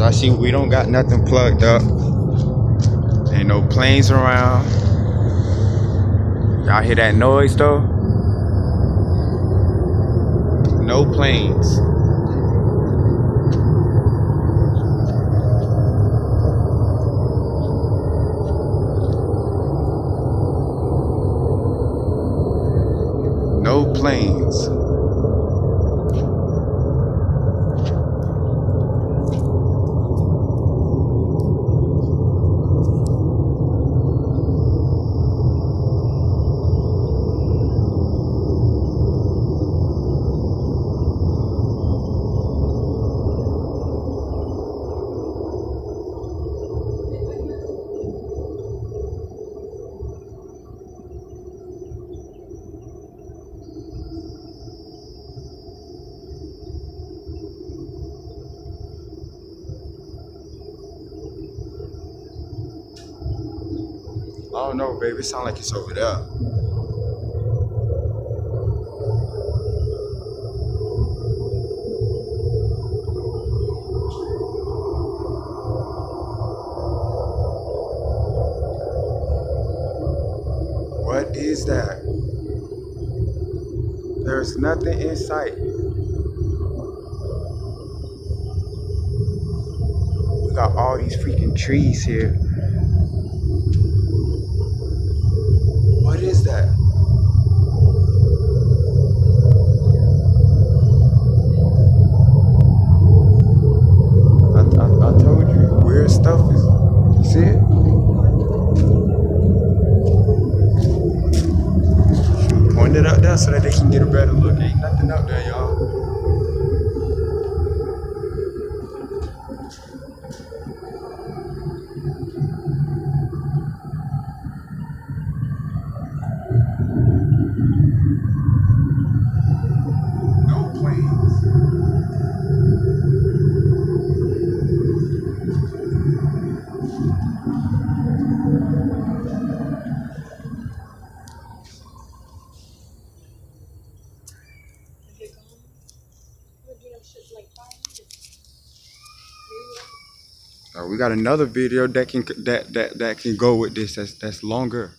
I see we don't got nothing plugged up. Ain't no planes around. Y'all hear that noise though? No planes. No planes. I don't know, baby. It sound like it's over there. What is that? There's nothing in sight. We got all these freaking trees here. What is that? I, I, I told you, weird stuff is. You see it? Shoot, Point it out there so that they can get a better look. Ain't nothing out there, y'all. No planes. Uh, we got another video that can that that that can go with this. That's that's longer.